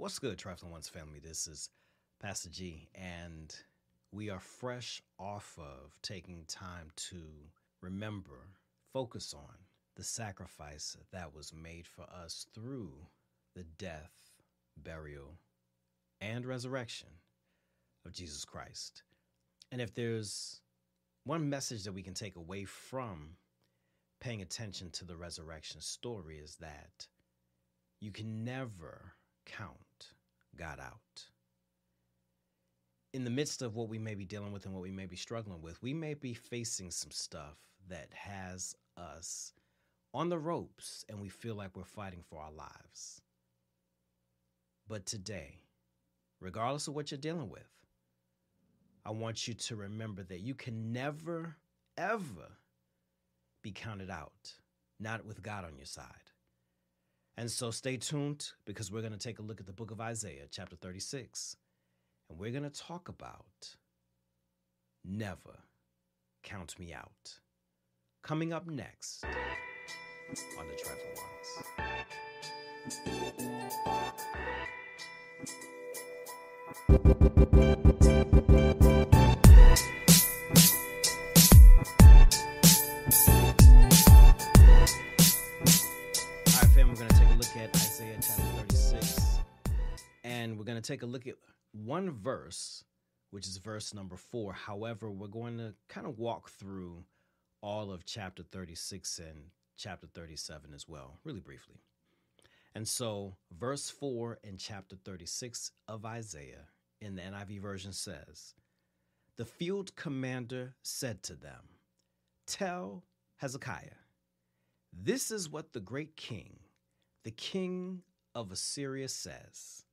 What's good, Triflin' Ones family? This is Pastor G, and we are fresh off of taking time to remember, focus on the sacrifice that was made for us through the death, burial, and resurrection of Jesus Christ. And if there's one message that we can take away from paying attention to the resurrection story, is that you can never count God out. In the midst of what we may be dealing with and what we may be struggling with, we may be facing some stuff that has us on the ropes and we feel like we're fighting for our lives. But today, regardless of what you're dealing with, I want you to remember that you can never, ever be counted out, not with God on your side. And so stay tuned because we're going to take a look at the book of Isaiah, chapter 36, and we're going to talk about Never Count Me Out. Coming up next on the Triflin' Ones. Going to take a look at one verse, which is verse number four. However, we're going to kind of walk through all of chapter 36 and chapter 37 as well, really briefly. And so, verse 4 in chapter 36 of Isaiah in the NIV version says, The field commander said to them, Tell Hezekiah, this is what the great king, the king of Assyria, says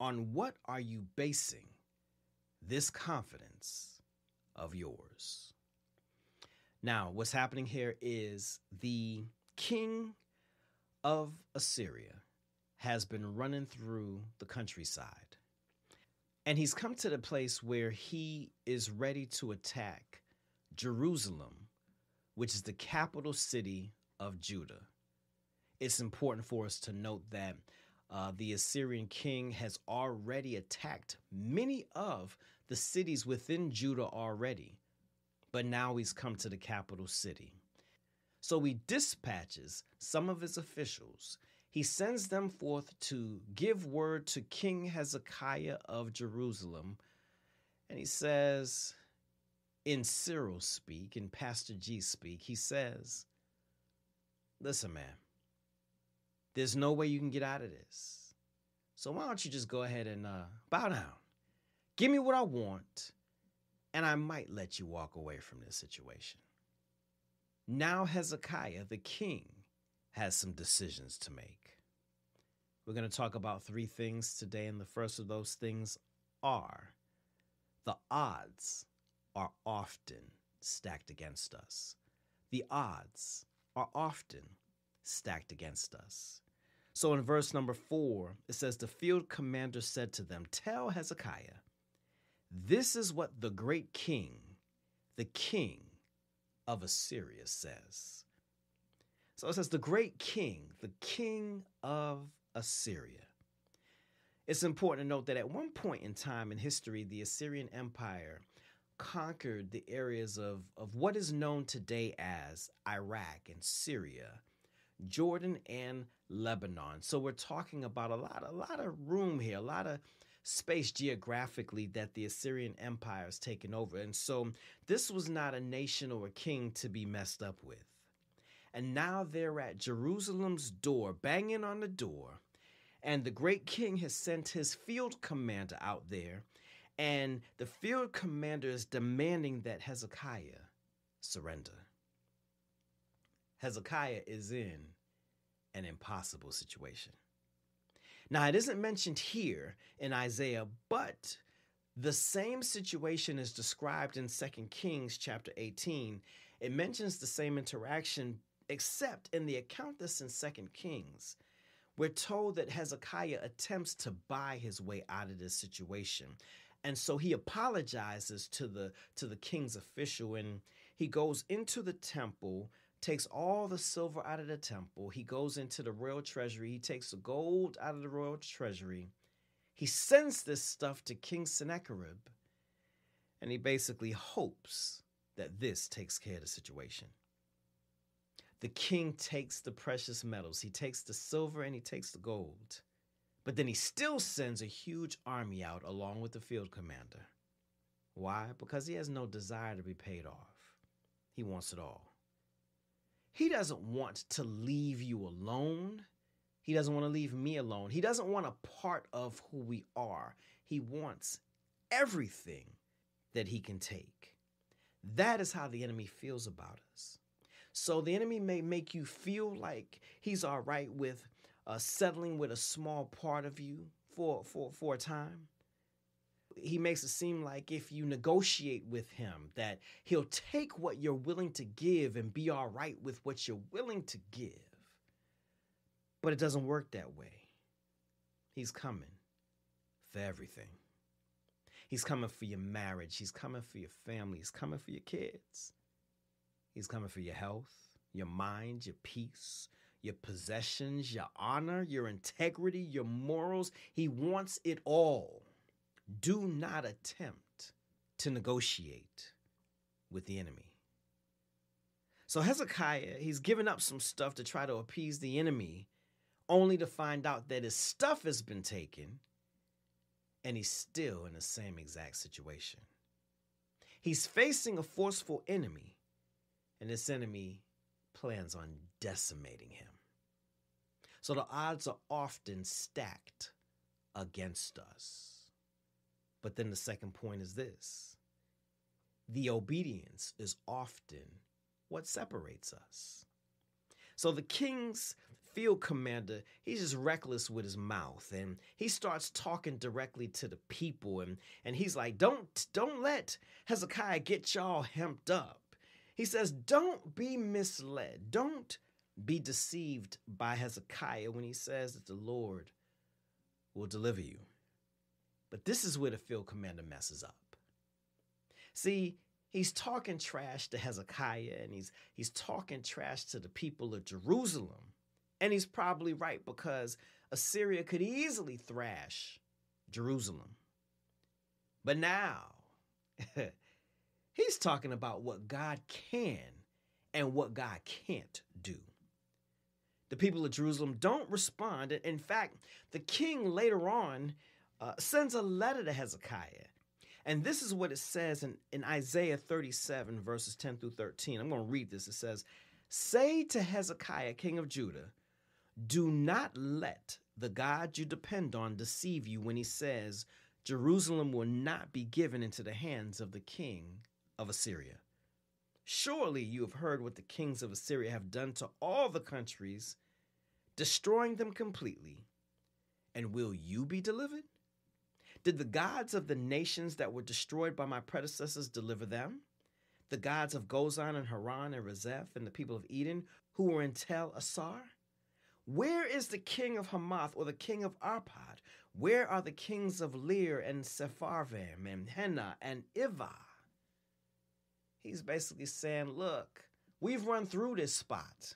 on what are you basing this confidence of yours? Now, what's happening here is the king of Assyria has been running through the countryside. And he's come to the place where he is ready to attack Jerusalem, which is the capital city of Judah. It's important for us to note that uh, the Assyrian king has already attacked many of the cities within Judah already, but now he's come to the capital city. So he dispatches some of his officials. He sends them forth to give word to King Hezekiah of Jerusalem. And he says, in Cyril speak, in Pastor G speak, he says, Listen, man, there's no way you can get out of this. So why don't you just go ahead and uh, bow down? Give me what I want, and I might let you walk away from this situation. Now, Hezekiah, the king, has some decisions to make. We're going to talk about three things today, and the first of those things are the odds are often stacked against us. The odds are often stacked against us. So in verse number four, it says, The field commander said to them, Tell Hezekiah, this is what the great king, the king of Assyria, says. So it says, The great king, the king of Assyria. It's important to note that at one point in time in history, the Assyrian Empire conquered the areas of, of what is known today as Iraq and Syria Jordan and Lebanon. So we're talking about a lot, a lot of room here, a lot of space geographically that the Assyrian Empire has taken over. And so this was not a nation or a king to be messed up with. And now they're at Jerusalem's door, banging on the door. And the great king has sent his field commander out there. And the field commander is demanding that Hezekiah surrender. Hezekiah is in an impossible situation. Now, it isn't mentioned here in Isaiah, but the same situation is described in 2 Kings chapter 18. It mentions the same interaction, except in the account that's in 2 Kings. We're told that Hezekiah attempts to buy his way out of this situation. And so he apologizes to the to the king's official and he goes into the temple takes all the silver out of the temple. He goes into the royal treasury. He takes the gold out of the royal treasury. He sends this stuff to King Sennacherib, and he basically hopes that this takes care of the situation. The king takes the precious metals, he takes the silver and he takes the gold. But then he still sends a huge army out along with the field commander. Why? Because he has no desire to be paid off. He wants it all. He doesn't want to leave you alone. He doesn't want to leave me alone. He doesn't want a part of who we are. He wants everything that he can take. That is how the enemy feels about us. So the enemy may make you feel like he's all right with uh, settling with a small part of you for, for, for a time. He makes it seem like if you negotiate with him, that he'll take what you're willing to give and be all right with what you're willing to give. But it doesn't work that way. He's coming for everything. He's coming for your marriage. He's coming for your family. He's coming for your kids. He's coming for your health, your mind, your peace, your possessions, your honor, your integrity, your morals. He wants it all. Do not attempt to negotiate with the enemy. So Hezekiah, he's given up some stuff to try to appease the enemy, only to find out that his stuff has been taken and he's still in the same exact situation. He's facing a forceful enemy, and this enemy plans on decimating him. So the odds are often stacked against us. But then the second point is this the obedience is often what separates us. So the king's field commander, he's just reckless with his mouth and he starts talking directly to the people and, and he's like, Don't don't let Hezekiah get y'all hemmed up. He says, Don't be misled. Don't be deceived by Hezekiah when he says that the Lord will deliver you. But this is where the field commander messes up. See, he's talking trash to Hezekiah and he's he's talking trash to the people of Jerusalem. And he's probably right because Assyria could easily thrash Jerusalem. But now he's talking about what God can and what God can't do. The people of Jerusalem don't respond. In fact, the king later on uh, sends a letter to Hezekiah. And this is what it says in, in Isaiah 37, verses 10 through 13. I'm going to read this. It says, Say to Hezekiah, king of Judah, do not let the God you depend on deceive you when he says, Jerusalem will not be given into the hands of the king of Assyria. Surely you have heard what the kings of Assyria have done to all the countries, destroying them completely. And will you be delivered? Did the gods of the nations that were destroyed by my predecessors deliver them? The gods of Gozan and Haran and Rezeph and the people of Eden who were in Tel Assar? Where is the king of Hamath or the king of Arpad? Where are the kings of Lair and Sepharvaim and Hena and Ivvah? He's basically saying, look, we've run through this spot.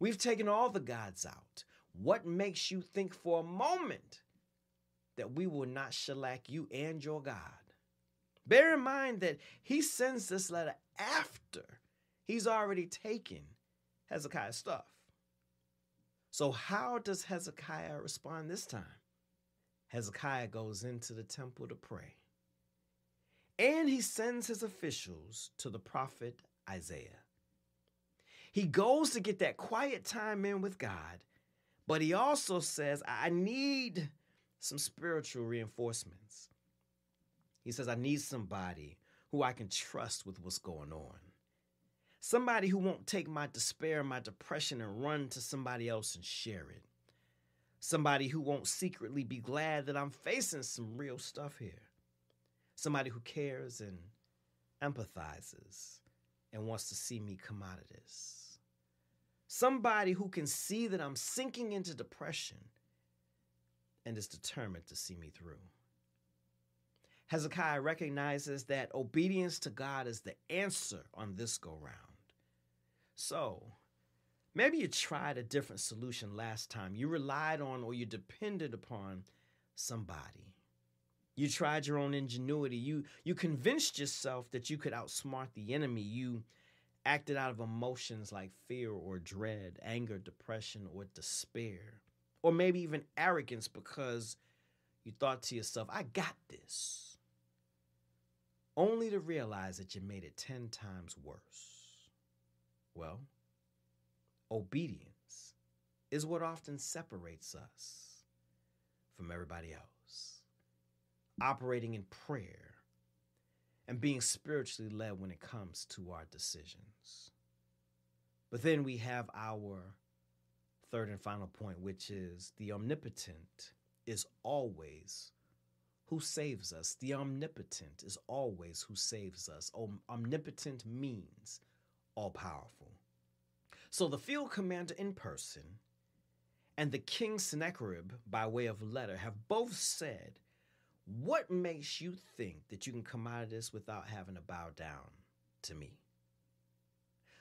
We've taken all the gods out. What makes you think for a moment that we will not shellac you and your God. Bear in mind that he sends this letter after he's already taken Hezekiah's stuff. So, how does Hezekiah respond this time? Hezekiah goes into the temple to pray. And he sends his officials to the prophet Isaiah. He goes to get that quiet time in with God, but he also says, I need some spiritual reinforcements. He says, I need somebody who I can trust with what's going on. Somebody who won't take my despair, and my depression, and run to somebody else and share it. Somebody who won't secretly be glad that I'm facing some real stuff here. Somebody who cares and empathizes and wants to see me come out of this. Somebody who can see that I'm sinking into depression and is determined to see me through. Hezekiah recognizes that obedience to God is the answer on this go round. So, maybe you tried a different solution last time. You relied on or you depended upon somebody. You tried your own ingenuity. You you convinced yourself that you could outsmart the enemy. You acted out of emotions like fear or dread, anger, depression, or despair. Or maybe even arrogance because you thought to yourself, I got this. Only to realize that you made it 10 times worse. Well, obedience is what often separates us from everybody else. Operating in prayer and being spiritually led when it comes to our decisions. But then we have our third and final point, which is the omnipotent is always who saves us. The omnipotent is always who saves us. Om- omnipotent means all powerful. So the field commander in person and the king Sennacherib by way of letter have both said, What makes you think that you can come out of this without having to bow down to me?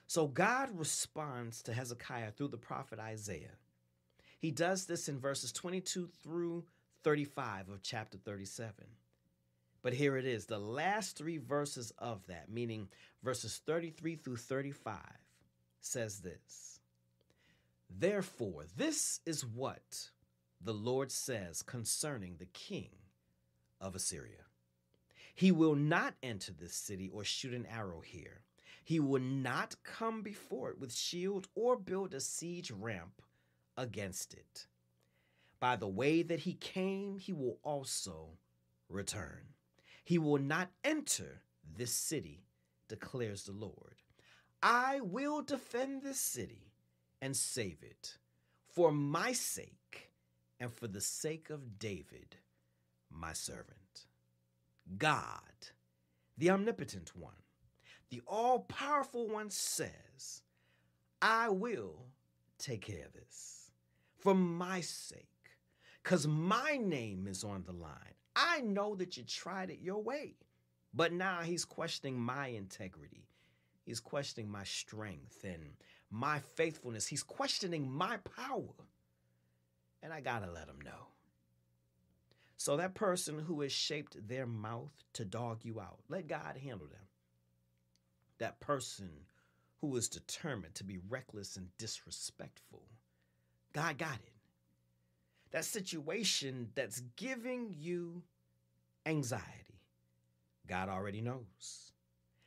So God responds to Hezekiah through the prophet Isaiah. He does this in verses 22 through 35 of chapter 37. But here it is, the last three verses of that, meaning verses 33 through 35, says this Therefore, this is what the Lord says concerning the king of Assyria. He will not enter this city or shoot an arrow here. He will not come before it with shield or build a siege ramp against it. By the way that he came, he will also return. He will not enter this city, declares the Lord. I will defend this city and save it for my sake and for the sake of David, my servant. God, the omnipotent one, the all powerful one says, I will take care of this for my sake, because my name is on the line. I know that you tried it your way, but now he's questioning my integrity. He's questioning my strength and my faithfulness. He's questioning my power. And I got to let him know. So, that person who has shaped their mouth to dog you out, let God handle them. That person who is determined to be reckless and disrespectful, God got it. That situation that's giving you anxiety, God already knows.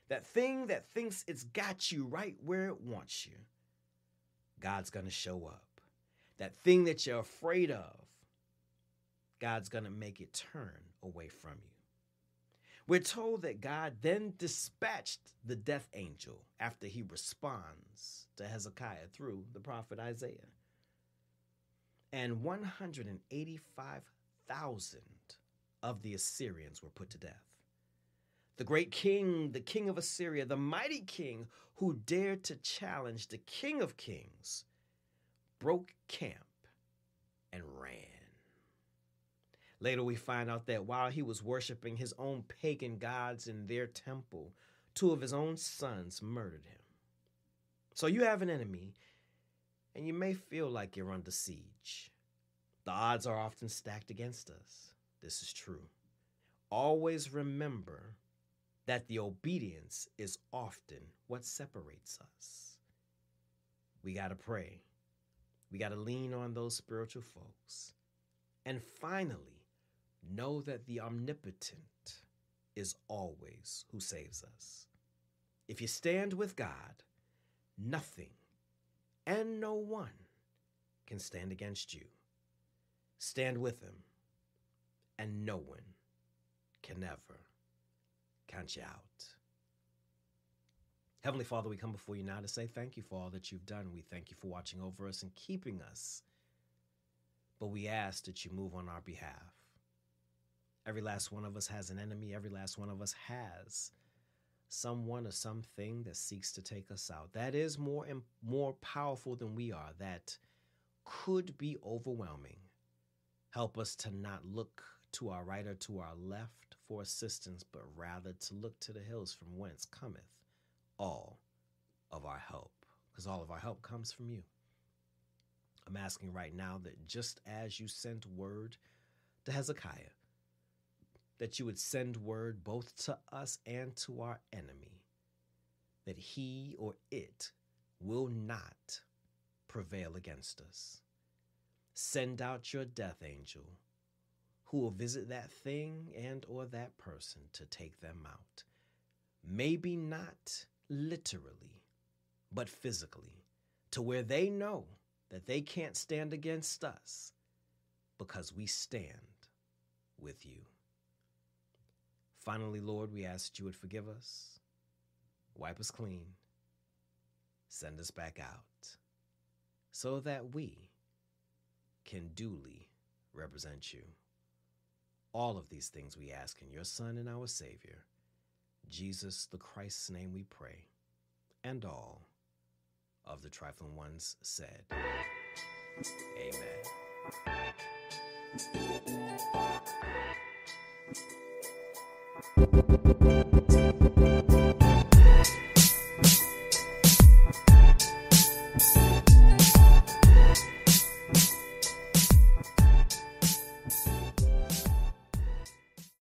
That thing that thinks it's got you right where it wants you, God's going to show up. That thing that you're afraid of, God's going to make it turn away from you. We're told that God then dispatched the death angel after he responds to Hezekiah through the prophet Isaiah. And 185,000 of the Assyrians were put to death. The great king, the king of Assyria, the mighty king who dared to challenge the king of kings, broke camp and ran. Later, we find out that while he was worshiping his own pagan gods in their temple, two of his own sons murdered him. So you have an enemy, and you may feel like you're under siege. The odds are often stacked against us. This is true. Always remember that the obedience is often what separates us. We got to pray. We got to lean on those spiritual folks. And finally, know that the omnipotent is always who saves us. If you stand with God, nothing and no one can stand against you. Stand with Him, and no one can ever count you out. Heavenly Father, we come before you now to say thank you for all that you've done. We thank you for watching over us and keeping us. But we ask that you move on our behalf. Every last one of us has an enemy. Every last one of us has someone or something that seeks to take us out. That is more and more powerful than we are. That could be overwhelming. Help us to not look to our right or to our left for assistance, but rather to look to the hills from whence cometh all of our help. because all of our help comes from you. I'm asking right now that just as you sent word to Hezekiah, that you would send word both to us and to our enemy, that he or it will not prevail against us. Send out your death angel who will visit that thing and or that person to take them out. Maybe not literally, but physically, to where they know that they can't stand against us because we stand with you. Finally, Lord, we ask that you would forgive us, wipe us clean, send us back out, so that we can duly represent you. All of these things we ask in your Son and our Savior, Jesus the Christ's name we pray, and all of the trifling ones said, Amen. Música